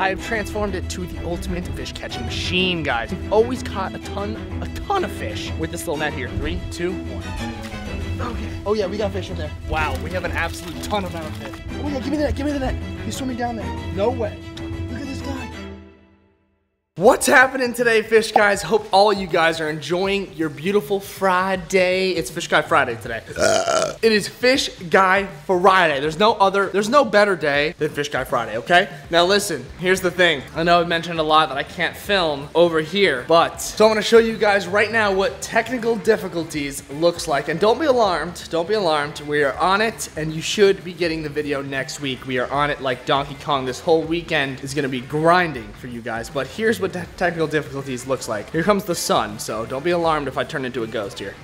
I have transformed it to the ultimate fish catching machine, guys. We've always caught a ton, a ton of fish with this little net here. Three, two, one. Okay. Oh yeah, we got fish in there. Wow, we have an absolute ton amount of fish. Oh yeah, give me the net, give me the net. He's swimming down there. No way. What's happening today, Fish Guys? Hope all you guys are enjoying your beautiful Friday. It's Fish Guy Friday today. Uh. It is Fish Guy Friday. There's no other, there's no better day than Fish Guy Friday, okay? Now listen, here's the thing. I know I've mentioned a lot that I can't film over here, but so I'm gonna show you guys right now what technical difficulties looks like. And don't be alarmed, don't be alarmed. We are on it, and you should be getting the video next week. We are on it like Donkey Kong. This whole weekend is gonna be grinding for you guys. But here's what te- technical difficulties looks like. Here comes the sun, so don't be alarmed if I turn into a ghost here.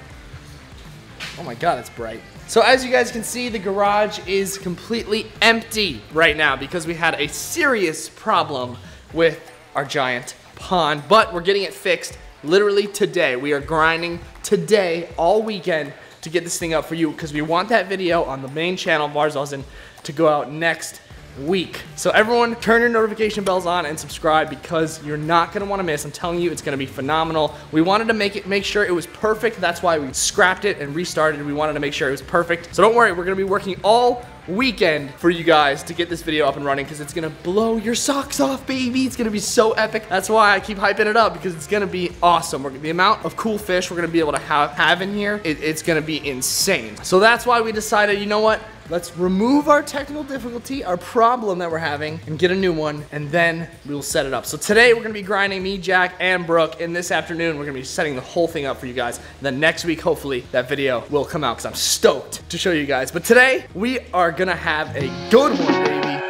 Oh my god, it's bright. So as you guys can see, the garage is completely empty right now because we had a serious problem with our giant pond, but we're getting it fixed literally today. We are grinding today all weekend to get this thing up for you because we want that video on the main channel, Barbs Buzzin, to go out next week. So everyone turn your notification bells on and subscribe because you're not gonna wanna miss. I'm telling you, it's gonna be phenomenal. We wanted to make it, make sure it was perfect. That's why we scrapped it and restarted. We wanted to make sure it was perfect. So don't worry, we're gonna be working all weekend for you guys to get this video up and running because it's gonna blow your socks off, baby. It's gonna be so epic. That's why I keep hyping it up because it's gonna be awesome. We're, the amount of cool fish we're gonna be able to have, have in here, it, it's gonna be insane. So that's why we decided, you know what? Let's remove our technical difficulty, our problem that we're having, and get a new one, and then we'll set it up. So today we're gonna be grinding me, Jack, and Brooke, and this afternoon we're gonna be setting the whole thing up for you guys. And then next week, hopefully, that video will come out because I'm stoked to show you guys. But today, we are gonna have a good one, baby.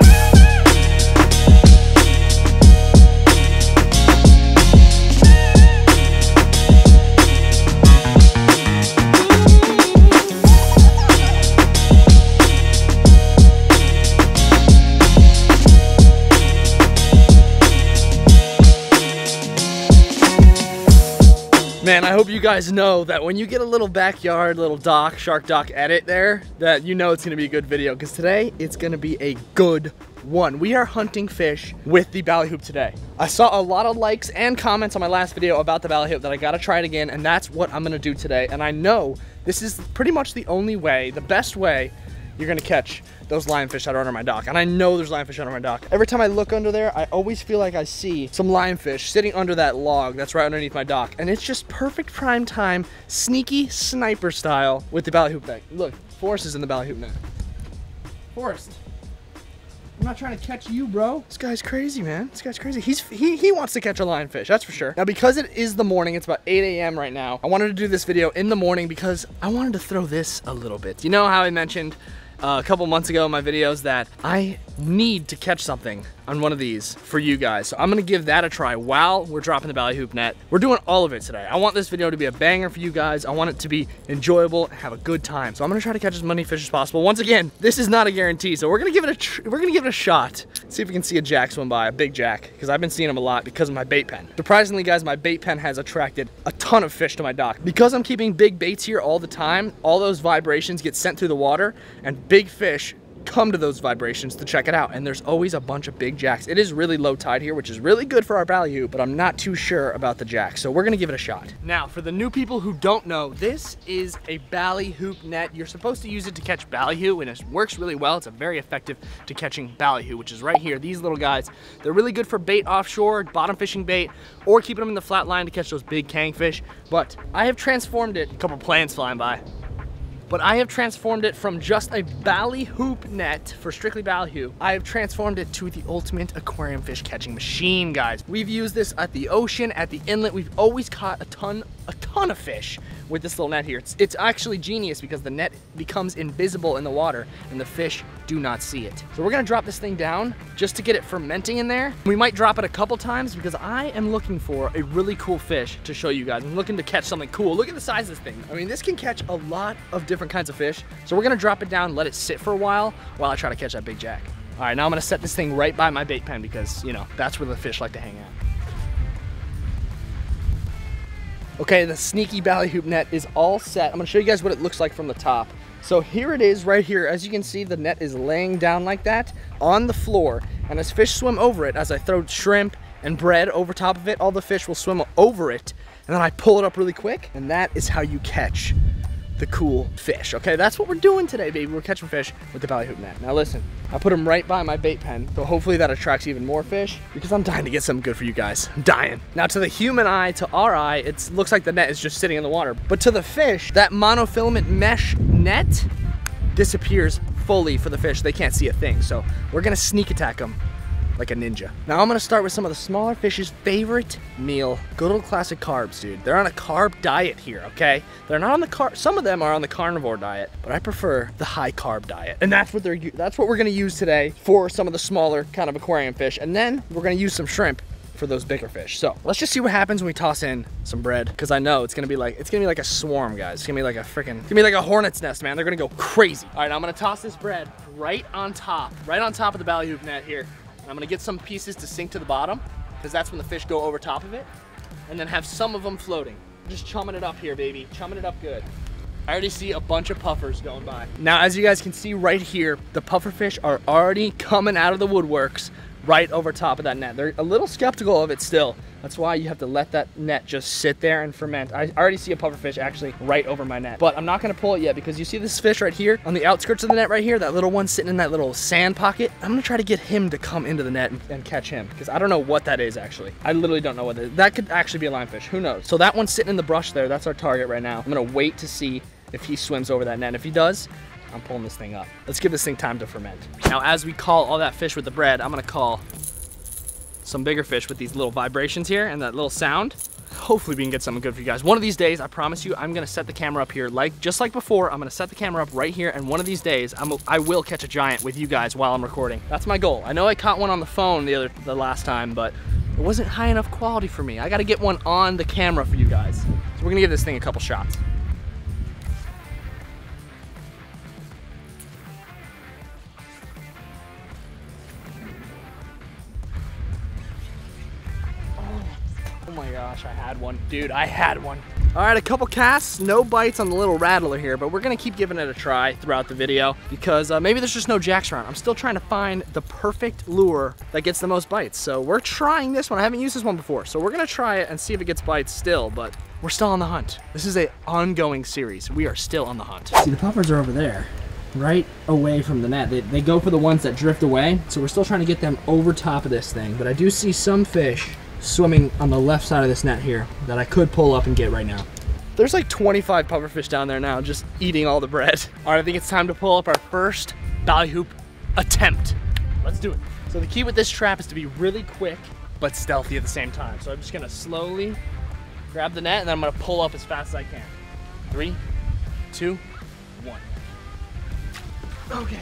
Guys know that when you get a little backyard, little dock, shark dock edit there, that you know it's gonna be a good video, because today it's gonna be a good one. We are hunting fish with the ballyhoop today. I saw a lot of likes and comments on my last video about the ballyhoop that I gotta try it again, and that's what I'm gonna do today. And I know this is pretty much the only way, the best way you're gonna catch those lionfish that are under my dock. And I know there's lionfish under my dock. Every time I look under there, I always feel like I see some lionfish sitting under that log that's right underneath my dock. And it's just perfect prime time, sneaky sniper style with the ballyhoop net. Look, Forrest is in the ballyhoop net. Forrest. I'm not trying to catch you, bro. This guy's crazy, man. This guy's crazy. He's he he wants to catch a lionfish, that's for sure. Now, because it is the morning, it's about 8 a.m. right now. I wanted to do this video in the morning because I wanted to throw this a little bit. You know how I mentioned uh, a couple months ago in my videos that I need to catch something on one of these for you guys. So I'm gonna give that a try while we're dropping the ballyhoop net. We're doing all of it today. I want this video to be a banger for you guys. I want it to be enjoyable have a good time. So I'm gonna try to catch as many fish as possible. Once again, this is not a guarantee, so we're gonna give it a we're gonna give it a shot. See if we can see a jack swim by, a big jack, because I've been seeing them a lot because of my bait pen. Surprisingly, guys, my bait pen has attracted a ton of fish to my dock. Because I'm keeping big baits here all the time, all those vibrations get sent through the water, and big fish come to those vibrations to check it out. And there's always a bunch of big jacks. It is really low tide here, which is really good for our value, but I'm not too sure about the jacks. So we're gonna give it a shot. Now, for the new people who don't know, this is a ballyhoop net. You're supposed to use it to catch ballyhoo, and it works really well. It's a very effective to catching ballyhoo, which is right here. These little guys, they're really good for bait offshore, bottom fishing bait, or keeping them in the flat line to catch those big kingfish. But I have transformed it, a couple planes flying by, but I have transformed it from just a ballyhoop net for strictly ballyhoo. I have transformed it to the ultimate aquarium fish catching machine, guys. We've used this at the ocean, at the inlet. We've always caught a ton, a ton of fish with this little net here. It's, it's actually genius because the net becomes invisible in the water and the fish do not see it. So we're gonna drop this thing down just to get it fermenting in there. We might drop it a couple times because I am looking for a really cool fish to show you guys. I'm looking to catch something cool. Look at the size of this thing. I mean, this can catch a lot of different kinds of fish. So we're gonna drop it down, let it sit for a while while I try to catch that big jack. All right, now I'm gonna set this thing right by my bait pen because, you know, that's where the fish like to hang out. Okay, the sneaky ballyhoop hoop net is all set. I'm gonna show you guys what it looks like from the top. So here it is right here. As you can see, the net is laying down like that on the floor. And as fish swim over it, as I throw shrimp and bread over top of it, all the fish will swim over it. And then I pull it up really quick. And that is how you catch the cool fish. Okay, that's what we're doing today, baby. We're catching fish with the ballyhoop net. Now listen, I put them right by my bait pen, so hopefully that attracts even more fish because I'm dying to get something good for you guys. I'm dying. Now to the human eye, to our eye, it looks like the net is just sitting in the water. But to the fish, that monofilament mesh net disappears fully for the fish. They can't see a thing. So we're gonna sneak attack them like a ninja. Now I'm gonna start with some of the smaller fish's favorite meal, good old classic carbs, dude. They're on a carb diet here, okay? They're not on the car, some of them are on the carnivore diet, but I prefer the high carb diet. And that's what they're, that's what we're gonna use today for some of the smaller kind of aquarium fish. And then we're gonna use some shrimp for those bigger fish. So let's just see what happens when we toss in some bread. Cause I know it's gonna be like, it's gonna be like a swarm, guys. It's gonna be like a freaking, it's gonna be like a hornet's nest, man. They're gonna go crazy. All right, I'm gonna toss this bread right on top, right on top of the ballyhoop net here. I'm gonna get some pieces to sink to the bottom because that's when the fish go over top of it and then have some of them floating. Just chumming it up here, baby. Chumming it up good. I already see a bunch of puffers going by. Now, as you guys can see right here, the puffer fish are already coming out of the woodworks right over top of that net. They're a little skeptical of it still. That's why you have to let that net just sit there and ferment. I already see a pufferfish actually right over my net, but I'm not gonna pull it yet because you see this fish right here on the outskirts of the net right here, that little one sitting in that little sand pocket. I'm gonna try to get him to come into the net and, and catch him because I don't know what that is actually. I literally don't know what it is. That could actually be a lionfish, who knows? So that one's sitting in the brush there. That's our target right now. I'm gonna wait to see if he swims over that net. If he does, I'm pulling this thing up. Let's give this thing time to ferment. Now, as we call all that fish with the bread, I'm gonna call some bigger fish with these little vibrations here and that little sound. Hopefully we can get something good for you guys. One of these days, I promise you, I'm gonna set the camera up here, like just like before, I'm gonna set the camera up right here, and one of these days, I'm, I will catch a giant with you guys while I'm recording. That's my goal. I know I caught one on the phone the other, the last time, but it wasn't high enough quality for me. I gotta get one on the camera for you guys. So we're gonna give this thing a couple shots. Had one. Dude, I had one. All right, a couple casts, no bites on the little rattler here, but we're gonna keep giving it a try throughout the video because uh, maybe there's just no jacks around. I'm still trying to find the perfect lure that gets the most bites. So we're trying this one. I haven't used this one before. So we're gonna try it and see if it gets bites still, but we're still on the hunt. This is a ongoing series. We are still on the hunt. See, the puffers are over there right away from the net. They, they go for the ones that drift away. So we're still trying to get them over top of this thing, but I do see some fish swimming on the left side of this net here that I could pull up and get right now. There's like 25 pufferfish down there now just eating all the bread. All right, I think it's time to pull up our first ballyhoop attempt. Let's do it. So the key with this trap is to be really quick but stealthy at the same time. So I'm just gonna slowly grab the net and then I'm gonna pull up as fast as I can. Three, two, one. Okay.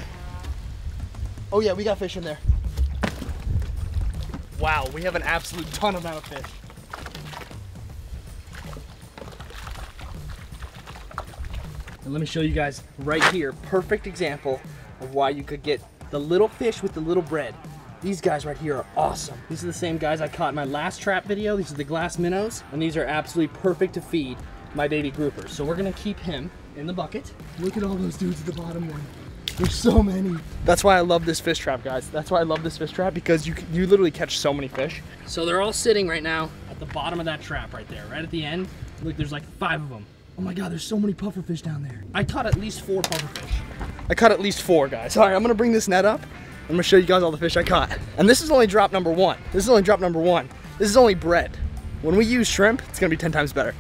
Oh yeah, we got fish in there. Wow, we have an absolute ton of fish. And let me show you guys right here, perfect example of why you could get the little fish with the little bread. These guys right here are awesome. These are the same guys I caught in my last trap video. These are the glass minnows, and these are absolutely perfect to feed my baby groupers. So we're gonna keep him in the bucket. Look at all those dudes at the bottom there. There's so many. That's why I love this fish trap, guys. That's why I love this fish trap because you you literally catch so many fish. So they're all sitting right now at the bottom of that trap right there, right at the end. Look, there's like five of them. Oh my God, there's so many pufferfish down there. I caught at least four pufferfish. I caught at least four, guys. All right, I'm gonna bring this net up. I'm gonna show you guys all the fish I caught. And this is only drop number one. This is only drop number one. This is only bread. When we use shrimp, it's gonna be 10 times better.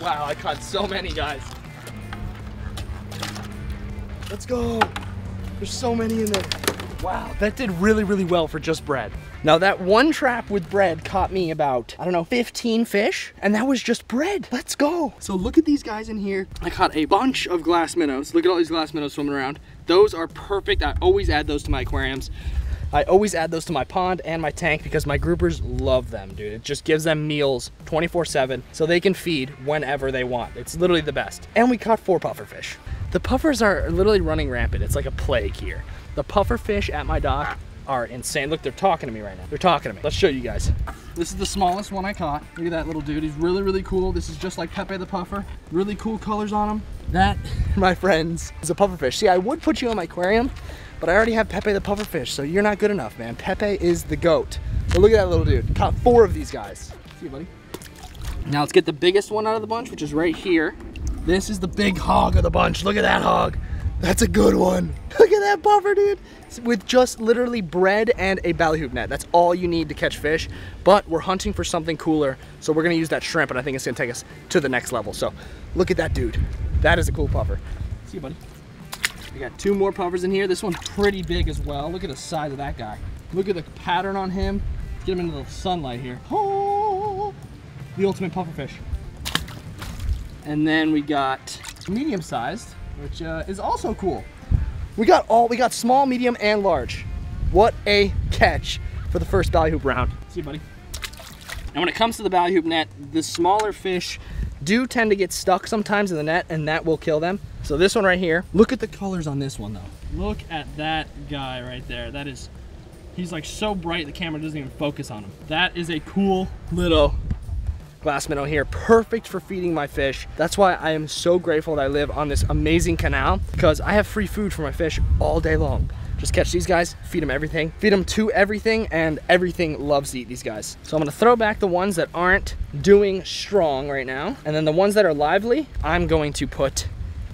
Wow, I caught so many, guys. Let's go. There's so many in there. Wow, that did really, really well for just bread. Now that one trap with bread caught me about, I don't know, 15 fish, and that was just bread. Let's go. So look at these guys in here. I caught a bunch of glass minnows. Look at all these glass minnows swimming around. Those are perfect. I always add those to my aquariums. I always add those to my pond and my tank because my groupers love them, dude. It just gives them meals 24 seven so they can feed whenever they want. It's literally the best. And we caught four puffer fish. The puffers are literally running rampant. It's like a plague here. The puffer fish at my dock are insane. Look, they're talking to me right now. They're talking to me. Let's show you guys. This is the smallest one I caught. Look at that little dude. He's really, really cool. This is just like Pepe the Puffer. Really cool colors on him. That, my friends, is a puffer fish. See, I would put you in my aquarium, but I already have Pepe the pufferfish, so you're not good enough, man. Pepe is the goat. But look at that little dude. Caught four of these guys. See you, buddy. Now let's get the biggest one out of the bunch, which is right here. This is the big hog of the bunch. Look at that hog. That's a good one. Look at that puffer, dude. With just literally bread and a ballyhoop net. That's all you need to catch fish. But we're hunting for something cooler. So we're gonna use that shrimp and I think it's gonna take us to the next level. So look at that dude. That is a cool puffer. See you, buddy. We got two more puffers in here. This one's pretty big as well. Look at the size of that guy. Look at the pattern on him. Get him into the sunlight here. Oh, the ultimate pufferfish. And then we got medium sized, which uh, is also cool. We got all, we got small, medium, and large. What a catch for the first ballyhoop round. See you, buddy. And when it comes to the ballyhoop net, the smaller fish do tend to get stuck sometimes in the net and that will kill them. So this one right here, look at the colors on this one though. Look at that guy right there. That is, he's like so bright the camera doesn't even focus on him. That is a cool little glass minnow here, perfect for feeding my fish. That's why I am so grateful that I live on this amazing canal because I have free food for my fish all day long. Just catch these guys, feed them everything, feed them to everything, and everything loves to eat these guys. So I'm gonna throw back the ones that aren't doing strong right now, and then the ones that are lively, I'm going to put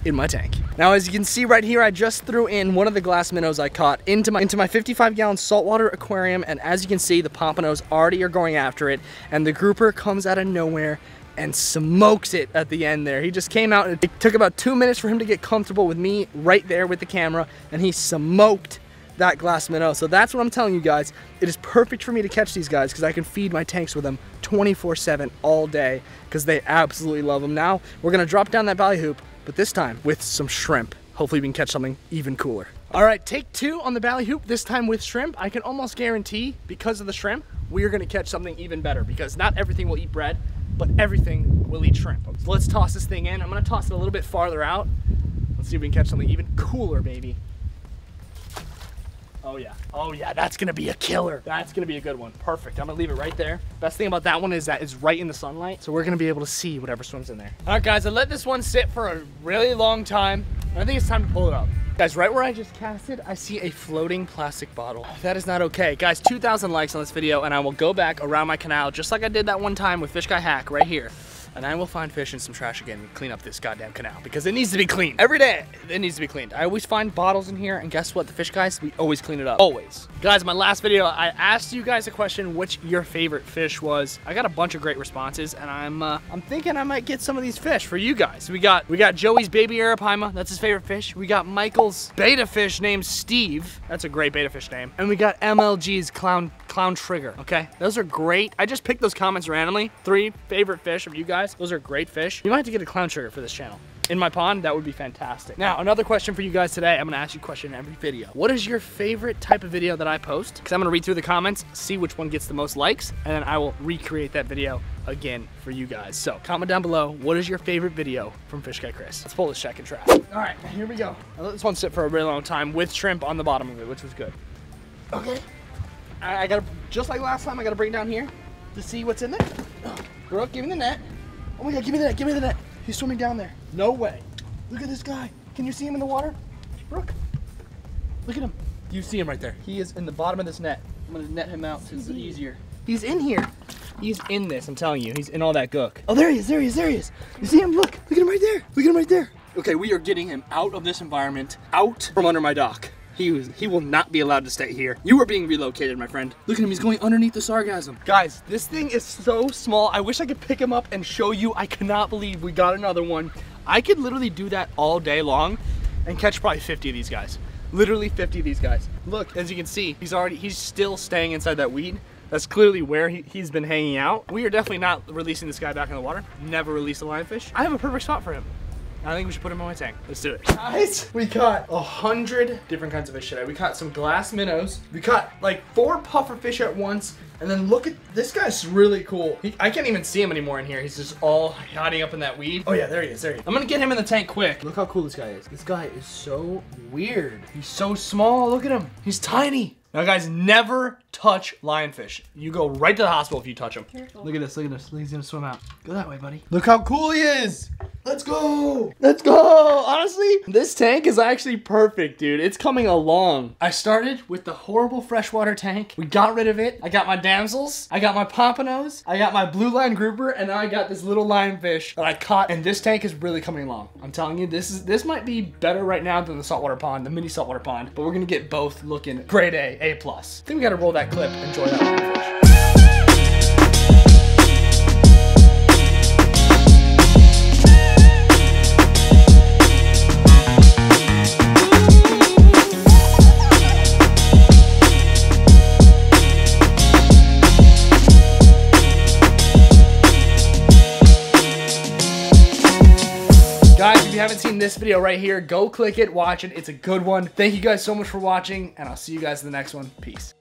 in my tank. Now, as you can see right here, I just threw in one of the glass minnows I caught into my into my 55 gallon saltwater aquarium. And as you can see, the pompanos already are going after it. And the grouper comes out of nowhere and smokes it at the end there. He just came out and it took about two minutes for him to get comfortable with me right there with the camera. And he smoked that glass minnow. So that's what I'm telling you guys. It is perfect for me to catch these guys because I can feed my tanks with them 24 7 all day because they absolutely love them. Now we're gonna drop down that ballyhoop but this time with some shrimp. Hopefully we can catch something even cooler. All right, take two on the ballyhoop, this time with shrimp. I can almost guarantee, because of the shrimp, we are gonna catch something even better because not everything will eat bread, but everything will eat shrimp. So let's toss this thing in. I'm gonna toss it a little bit farther out. Let's see if we can catch something even cooler, baby. Oh yeah, oh yeah, that's gonna be a killer. That's gonna be a good one. Perfect, I'm gonna leave it right there. Best thing about that one is that it's right in the sunlight, so we're gonna be able to see whatever swims in there. All right guys, I let this one sit for a really long time. I think it's time to pull it up. Guys, right where I just casted, I see a floating plastic bottle. That is not okay. Guys, 2,000 likes on this video and I will go back around my canal just like I did that one time with Fish Guy Hack right here and I will find fish and some trash again and clean up this goddamn canal because it needs to be cleaned. Every day, it needs to be cleaned. I always find bottles in here, and guess what? The fish guys, we always clean it up. Always. Guys, my last video, I asked you guys a question, which your favorite fish was. I got a bunch of great responses, and I'm uh, I'm thinking I might get some of these fish for you guys. We got we got Joey's baby arapaima. That's his favorite fish. We got Michael's betta fish named Steve. That's a great betta fish name. And we got MLG's clown clown trigger. Okay, those are great. I just picked those comments randomly. Three favorite fish of you guys. Those are great fish. You might have to get a clown trigger for this channel. In my pond, that would be fantastic. Now, another question for you guys today. I'm gonna ask you a question in every video. What is your favorite type of video that I post? Because I'm gonna read through the comments, see which one gets the most likes, and then I will recreate that video again for you guys. So comment down below, what is your favorite video from Fish Guy Chris? Let's pull this check and trap. All right, here we go. I let this one sit for a really long time with shrimp on the bottom of it, which was good. Okay. I, I gotta, just like last time, I gotta bring down here to see what's in there. Brooke, give me the net. Oh my god, give me the net, give me the net. He's swimming down there. No way. Look at this guy. Can you see him in the water? Brooke, look at him. You see him right there. He is in the bottom of this net. I'm gonna net him out so it's easier. He's in here. He's in this, I'm telling you. He's in all that gook. Oh, there he is, there he is, there he is. You see him? Look, look at him right there. Look at him right there. Okay, we are getting him out of this environment, out from under my dock. He was, he will not be allowed to stay here. You are being relocated, my friend. Look at him, he's going underneath the sargassum. Guys, this thing is so small. I wish I could pick him up and show you. I cannot believe we got another one. I could literally do that all day long and catch probably 50 of these guys. Literally 50 of these guys. Look, as you can see, he's already, he's still staying inside that weed. That's clearly where he, has been hanging out. We are definitely not releasing this guy back in the water. Never release a lionfish. I have a perfect spot for him. I think we should put him in my tank. Let's do it. Guys, we caught a hundred different kinds of fish today. We caught some glass minnows. We caught like four puffer fish at once. And then look at, this guy's really cool. He, I can't even see him anymore in here. He's just all hiding up in that weed. Oh yeah, there he is, there he is. I'm gonna get him in the tank quick. Look how cool this guy is. This guy is so weird. He's so small, look at him. He's tiny. Now guys, never touch lionfish. You go right to the hospital if you touch him. Careful. Look at this, look at this. He's gonna swim out. Go that way, buddy. Look how cool he is. Let's go. Let's go. Honestly, this tank is actually perfect, dude. It's coming along. I started with the horrible freshwater tank. We got rid of it. I got my damsels. I got my pompanos. I got my blue line grouper, and now I got this little lionfish that I caught. And this tank is really coming along. I'm telling you, this is this might be better right now than the saltwater pond, the mini saltwater pond. But we're gonna get both looking grade A, A plus. I think we gotta roll that clip. Enjoy that lionfish. Seen this video right here, go click it, watch it. It's a good one. Thank you guys so much for watching, and I'll see you guys in the next one. Peace.